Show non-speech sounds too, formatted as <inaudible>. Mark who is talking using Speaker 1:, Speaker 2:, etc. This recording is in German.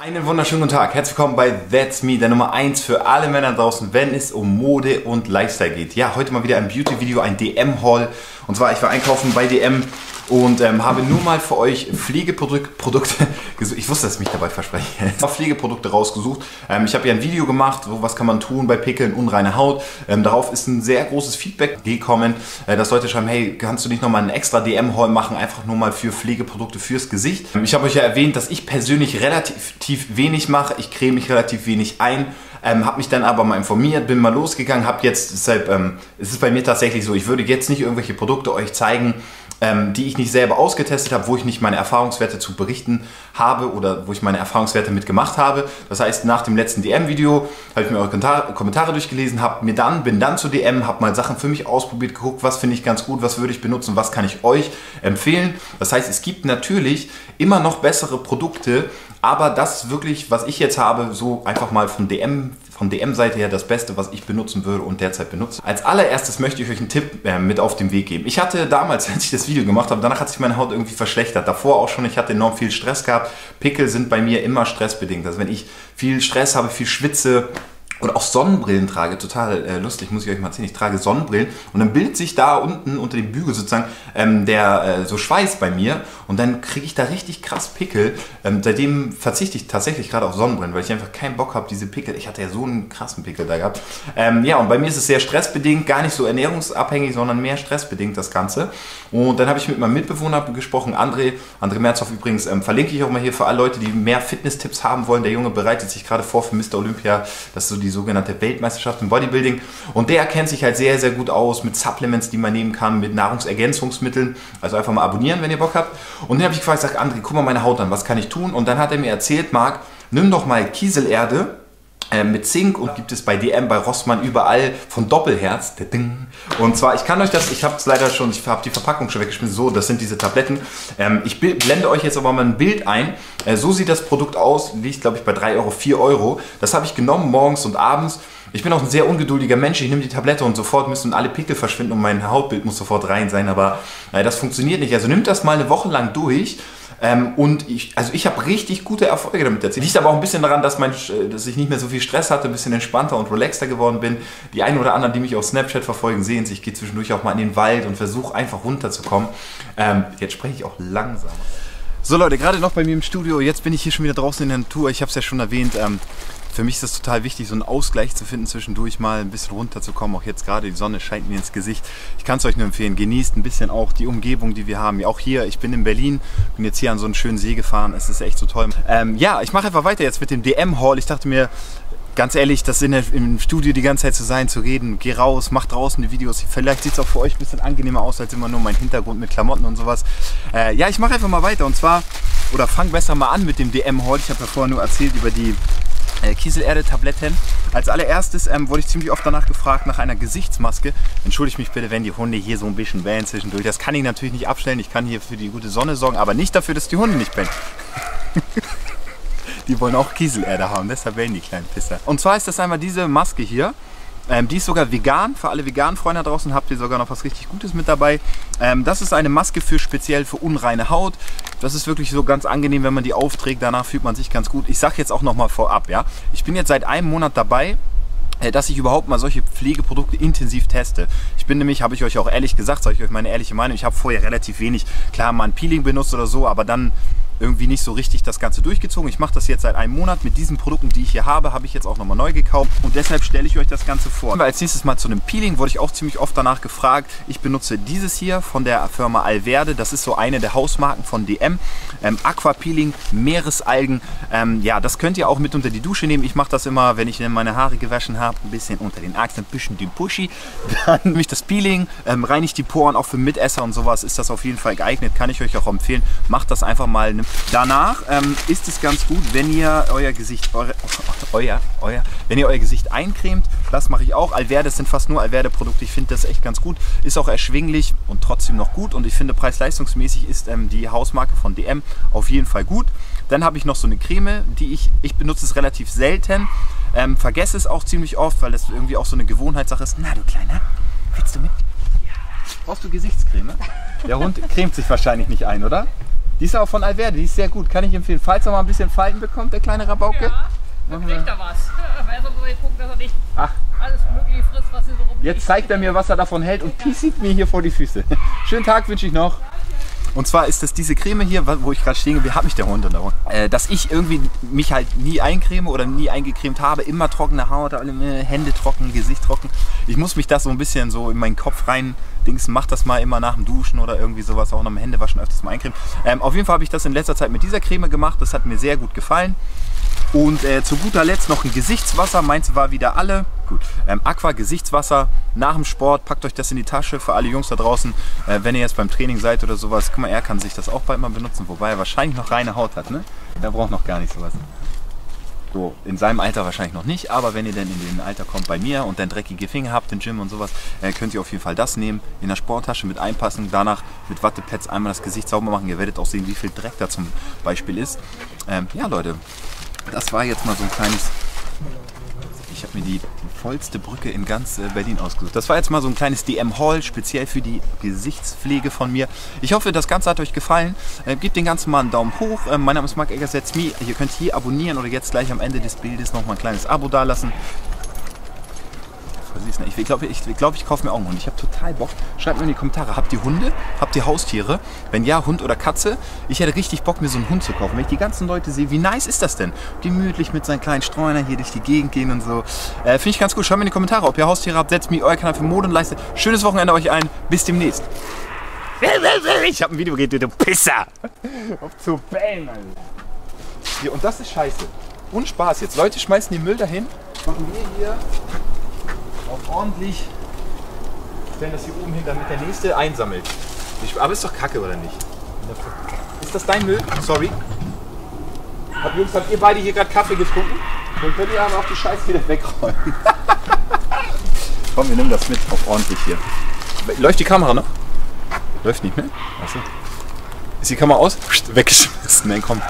Speaker 1: Einen wunderschönen guten Tag. Herzlich willkommen bei That's Me, der Nummer 1 für alle Männer draußen, wenn es um Mode und Lifestyle geht. Ja, heute mal wieder ein Beauty-Video, ein DM-Haul. Und zwar, ich war einkaufen bei DM und ähm, habe nur mal für euch Pflegeprodukte <laughs> gesucht. Ich wusste, dass ich mich dabei verspreche. <laughs> Pflegeprodukte rausgesucht. Ähm, ich habe ja ein Video gemacht, so was kann man tun bei Pickeln, unreine Haut. Ähm, darauf ist ein sehr großes Feedback gekommen, äh, dass Leute schreiben, hey, kannst du nicht nochmal einen extra DM-Haul machen, einfach nur mal für Pflegeprodukte fürs Gesicht. Ähm, ich habe euch ja erwähnt, dass ich persönlich relativ wenig mache. Ich creme mich relativ wenig ein. Ähm, habe mich dann aber mal informiert, bin mal losgegangen, habe jetzt, deshalb ähm, es ist bei mir tatsächlich so, ich würde jetzt nicht irgendwelche Produkte euch zeigen, ähm, die ich nicht selber ausgetestet habe, wo ich nicht meine Erfahrungswerte zu berichten habe oder wo ich meine Erfahrungswerte mitgemacht habe. Das heißt, nach dem letzten DM-Video habe ich mir eure Kommentare durchgelesen, habe mir dann, bin dann zu DM, habe mal Sachen für mich ausprobiert, geguckt, was finde ich ganz gut, was würde ich benutzen, was kann ich euch empfehlen. Das heißt, es gibt natürlich immer noch bessere Produkte, aber das wirklich, was ich jetzt habe, so einfach mal von DM von DM-Seite her das Beste, was ich benutzen würde und derzeit benutze. Als allererstes möchte ich euch einen Tipp äh, mit auf den Weg geben. Ich hatte damals, <laughs> als ich das Video gemacht habe, danach hat sich meine Haut irgendwie verschlechtert. Davor auch schon, ich hatte enorm viel Stress gehabt. Pickel sind bei mir immer stressbedingt. Also wenn ich viel Stress habe, viel schwitze, und auch Sonnenbrillen trage, total äh, lustig, muss ich euch mal erzählen. Ich trage Sonnenbrillen und dann bildet sich da unten unter dem Bügel sozusagen ähm, der äh, so Schweiß bei mir und dann kriege ich da richtig krass Pickel. Ähm, seitdem verzichte ich tatsächlich gerade auf Sonnenbrillen, weil ich einfach keinen Bock habe, diese Pickel. Ich hatte ja so einen krassen Pickel da gehabt. Ähm, ja, und bei mir ist es sehr stressbedingt, gar nicht so ernährungsabhängig, sondern mehr stressbedingt das Ganze. Und dann habe ich mit meinem Mitbewohner gesprochen, André, André Merzhoff übrigens, ähm, verlinke ich auch mal hier für alle Leute, die mehr Fitness-Tipps haben wollen. Der Junge bereitet sich gerade vor für Mr. Olympia. Das ist so die die sogenannte Weltmeisterschaft im Bodybuilding. Und der kennt sich halt sehr, sehr gut aus mit Supplements, die man nehmen kann, mit Nahrungsergänzungsmitteln. Also einfach mal abonnieren, wenn ihr Bock habt. Und dann habe ich gefragt, sag André, guck mal meine Haut an, was kann ich tun? Und dann hat er mir erzählt, Marc, nimm doch mal Kieselerde mit Zink und gibt es bei DM, bei Rossmann überall von Doppelherz. Und zwar, ich kann euch das, ich habe es leider schon, ich habe die Verpackung schon weggeschmissen, so, das sind diese Tabletten. Ähm, ich blende euch jetzt aber mal ein Bild ein. Äh, so sieht das Produkt aus, liegt glaube ich bei 3 Euro, 4 Euro. Das habe ich genommen morgens und abends. Ich bin auch ein sehr ungeduldiger Mensch. Ich nehme die Tablette und sofort müssen alle Pickel verschwinden und mein Hautbild muss sofort rein sein. Aber äh, das funktioniert nicht. Also nimmt das mal eine Woche lang durch ähm, und ich, also ich habe richtig gute Erfolge damit erzielt. Liegt aber auch ein bisschen daran, dass, mein, äh, dass ich nicht mehr so viel Stress hatte, ein bisschen entspannter und relaxter geworden bin. Die einen oder anderen, die mich auf Snapchat verfolgen, sehen es. Ich gehe zwischendurch auch mal in den Wald und versuche einfach runterzukommen. Ähm, jetzt spreche ich auch langsam. So Leute, gerade noch bei mir im Studio. Jetzt bin ich hier schon wieder draußen in der Natur. Ich habe es ja schon erwähnt. Ähm, für mich ist es total wichtig, so einen Ausgleich zu finden, zwischendurch mal ein bisschen runterzukommen. Auch jetzt gerade, die Sonne scheint mir ins Gesicht. Ich kann es euch nur empfehlen, genießt ein bisschen auch die Umgebung, die wir haben. Auch hier, ich bin in Berlin, bin jetzt hier an so einen schönen See gefahren. Es ist echt so toll. Ähm, ja, ich mache einfach weiter jetzt mit dem DM-Haul. Ich dachte mir, ganz ehrlich, das in der, im Studio die ganze Zeit zu sein, zu reden, geh raus, mach draußen die Videos. Vielleicht sieht es auch für euch ein bisschen angenehmer aus, als immer nur mein Hintergrund mit Klamotten und sowas. Äh, ja, ich mache einfach mal weiter und zwar, oder fang besser mal an mit dem DM-Haul. Ich habe ja vorher nur erzählt über die äh, Kieselerde-Tabletten. Als allererstes ähm, wurde ich ziemlich oft danach gefragt nach einer Gesichtsmaske. Entschuldigt mich bitte, wenn die Hunde hier so ein bisschen bellen zwischendurch. Das kann ich natürlich nicht abstellen. Ich kann hier für die gute Sonne sorgen, aber nicht dafür, dass die Hunde nicht bellen. <laughs> die wollen auch Kieselerde haben, deshalb bellen die kleinen Pisser. Und zwar ist das einmal diese Maske hier. Ähm, die ist sogar vegan. Für alle veganen Freunde draußen habt ihr sogar noch was richtig Gutes mit dabei. Ähm, das ist eine Maske für speziell für unreine Haut. Das ist wirklich so ganz angenehm, wenn man die aufträgt. Danach fühlt man sich ganz gut. Ich sage jetzt auch noch mal vorab, ja. Ich bin jetzt seit einem Monat dabei äh, dass ich überhaupt mal solche Pflegeprodukte intensiv teste. Ich bin nämlich, habe ich euch auch ehrlich gesagt, sage ich euch meine ehrliche Meinung, ich habe vorher relativ wenig, klar mal ein Peeling benutzt oder so, aber dann irgendwie nicht so richtig das Ganze durchgezogen. Ich mache das jetzt seit einem Monat. Mit diesen Produkten, die ich hier habe, habe ich jetzt auch nochmal neu gekauft. Und deshalb stelle ich euch das Ganze vor. Als nächstes mal zu einem Peeling wurde ich auch ziemlich oft danach gefragt. Ich benutze dieses hier von der Firma Alverde. Das ist so eine der Hausmarken von DM. Ähm, Aqua Peeling, Meeresalgen. Ähm, ja, das könnt ihr auch mit unter die Dusche nehmen. Ich mache das immer, wenn ich meine Haare gewaschen habe. Ein bisschen unter den Achseln, ein bisschen die Pushy. <laughs> Dann nehme ich das Peeling, ähm, reinigt die Poren. Auch für Mitesser und sowas ist das auf jeden Fall geeignet. Kann ich euch auch empfehlen. Macht das einfach mal. Danach ähm, ist es ganz gut, wenn ihr euer Gesicht, eure, <laughs> euer, euer, wenn ihr euer Gesicht eincremt. Das mache ich auch. Alverde sind fast nur Alverde-Produkte. Ich finde das echt ganz gut. Ist auch erschwinglich und trotzdem noch gut. Und ich finde preis-leistungsmäßig ist ähm, die Hausmarke von DM auf jeden Fall gut. Dann habe ich noch so eine Creme, die ich, ich benutze es relativ selten. Ähm, vergesse es auch ziemlich oft, weil das irgendwie auch so eine Gewohnheitssache ist. Na du Kleiner, willst du mit? Brauchst du Gesichtscreme? Der Hund cremt sich wahrscheinlich nicht ein, oder? Die ist auch von Alverde, die ist sehr gut. Kann ich empfehlen. Falls er mal ein bisschen Falten bekommt, der kleine Rabauke.
Speaker 2: Ja, dann kriegt er was. <laughs> Aber erst mal gucken, dass er nicht
Speaker 1: Ach.
Speaker 2: alles mögliche frisst, was hier so rumliegt.
Speaker 1: Jetzt zeigt er mir, was er davon hält und pisst mir hier vor die Füße. <laughs> Schönen Tag wünsche ich noch. Und zwar ist das diese Creme hier, wo ich gerade stehe, wie hat mich der Hund und äh, Dass ich irgendwie mich halt nie eincreme oder nie eingecremt habe, immer trockene Haut, alle Hände trocken, Gesicht trocken. Ich muss mich das so ein bisschen so in meinen Kopf rein Dings, mach das mal immer nach dem Duschen oder irgendwie sowas, auch nach dem Händewaschen öfters mal eincremen. Ähm, auf jeden Fall habe ich das in letzter Zeit mit dieser Creme gemacht, das hat mir sehr gut gefallen. Und äh, zu guter Letzt noch ein Gesichtswasser. Meins war wieder alle. Gut. Ähm, Aqua Gesichtswasser nach dem Sport. Packt euch das in die Tasche für alle Jungs da draußen. Äh, wenn ihr jetzt beim Training seid oder sowas. Guck mal, er kann sich das auch bald mal benutzen. Wobei er wahrscheinlich noch reine Haut hat. Ne? Er braucht noch gar nicht sowas. So, in seinem Alter wahrscheinlich noch nicht, aber wenn ihr denn in den Alter kommt bei mir und dann dreckige Finger habt im Gym und sowas, äh, könnt ihr auf jeden Fall das nehmen, in der Sporttasche mit einpassen, danach mit Wattepads einmal das Gesicht sauber machen. Ihr werdet auch sehen, wie viel Dreck da zum Beispiel ist. Ähm, ja, Leute, das war jetzt mal so ein kleines. Ich habe mir die vollste Brücke in ganz äh, Berlin ausgesucht. Das war jetzt mal so ein kleines DM-Haul, speziell für die Gesichtspflege von mir. Ich hoffe, das Ganze hat euch gefallen. Äh, gebt den Ganzen mal einen Daumen hoch. Äh, mein Name ist Marc Eggers, That's Me. Ihr könnt hier abonnieren oder jetzt gleich am Ende des Bildes nochmal ein kleines Abo dalassen süß. Ne? Ich glaube, ich, glaub, ich kaufe mir auch einen Hund. Ich habe total Bock. Schreibt mir in die Kommentare, habt ihr Hunde? Habt ihr Haustiere? Wenn ja, Hund oder Katze? Ich hätte richtig Bock, mir so einen Hund zu kaufen. Wenn ich die ganzen Leute sehe, wie nice ist das denn? Gemütlich mit seinen kleinen Streuner hier durch die Gegend gehen und so. Äh, Finde ich ganz gut. Schreibt mir in die Kommentare, ob ihr Haustiere habt. Setzt mir euer Kanal für Mode und Leiste. Schönes Wochenende euch ein. Bis demnächst. <laughs> Ich habe ein Video gedreht, du Pisser. Auf zu bellen, Alter. Hier, und das ist scheiße. Und Spaß jetzt. Leute schmeißen den Müll dahin. Machen wir hier auch ordentlich stellen das hier oben hin, damit der nächste einsammelt. Ich, aber ist doch kacke, oder nicht? Ist das dein Müll? Sorry. Hab, Jungs, habt ihr beide hier gerade Kaffee getrunken? Dann könnt ihr aber auch die Scheiße wieder wegräumen. <laughs> Komm, wir nehmen das mit, auf ordentlich hier. Läuft die Kamera noch? Läuft nicht mehr? Achso. Ist die Kamera aus? Weggeschmissen. Nein, komm.